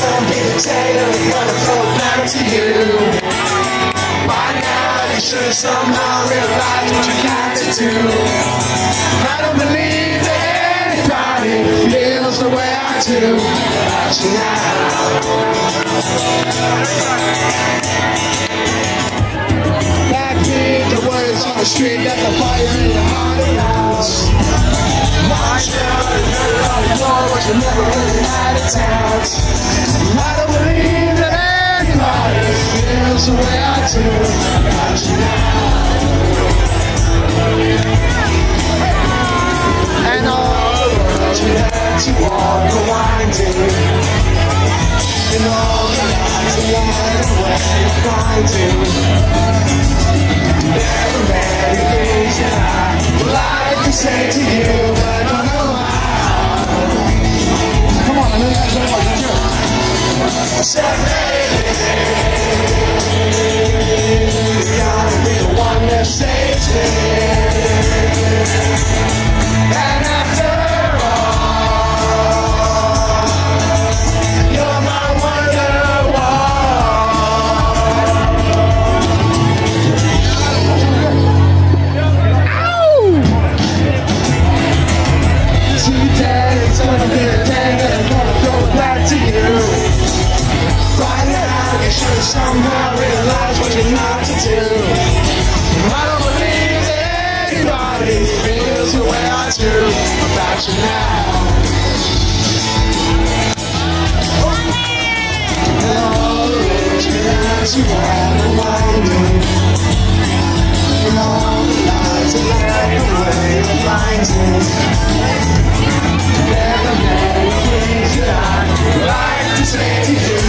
gonna be the taylor throw it back to you. By now you should have somehow realize what you got to do. I don't believe that anybody feels the way I do now. Back in the words on the street, that the fire in your heart arouse. My child, you know, but you never really had a chance. I don't believe that anybody feels the way I do about you now. And all the walk the winding. And all the away finding. Never many things that I would like to say to you, but you gotta be the one that saves me. Somehow realize what you're not to do. I don't believe anybody feels the way I do About you now. All the you had me all the to find many things that I'd like to say to you.